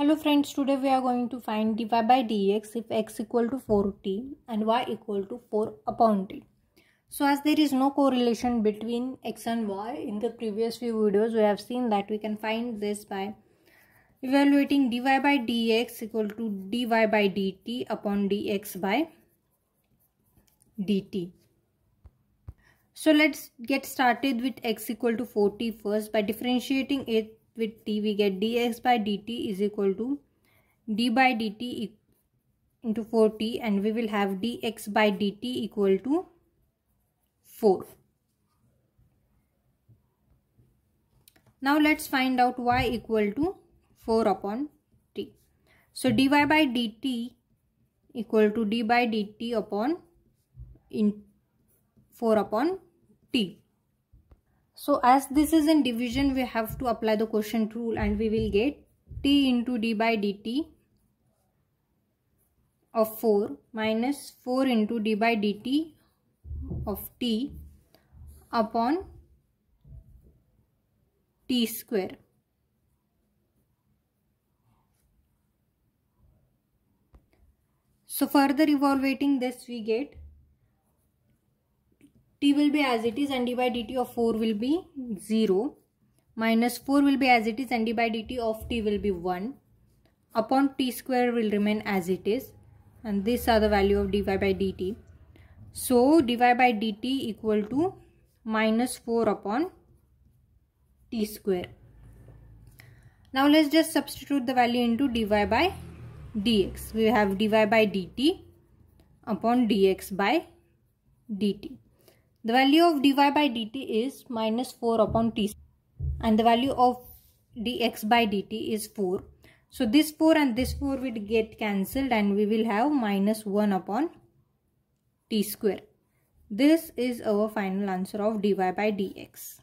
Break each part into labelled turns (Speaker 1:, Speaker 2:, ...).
Speaker 1: Hello friends, today we are going to find dy by dx if x equal to 4t and y equal to 4 upon t. So as there is no correlation between x and y, in the previous few videos we have seen that we can find this by evaluating dy by dx equal to dy by dt upon dx by dt. So let's get started with x equal to 4t first by differentiating it with t we get dx by dt is equal to d by dt into 4t and we will have dx by dt equal to 4. Now let's find out y equal to 4 upon t. So dy by dt equal to d by dt upon in 4 upon t. So as this is in division, we have to apply the quotient rule and we will get t into d by dt of 4 minus 4 into d by dt of t upon t square. So further evaluating this we get t will be as it is and d by dt of 4 will be 0 minus 4 will be as it is and d by dt of t will be 1 upon t square will remain as it is and these are the value of dy by dt. So dy by dt equal to minus 4 upon t square. Now let's just substitute the value into dy by dx. We have dy by dt upon dx by dt. The value of dy by dt is minus 4 upon t and the value of dx by dt is 4. So this 4 and this 4 will get cancelled and we will have minus 1 upon t square. This is our final answer of dy by dx.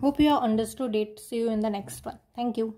Speaker 1: Hope you have understood it. See you in the next one. Thank you.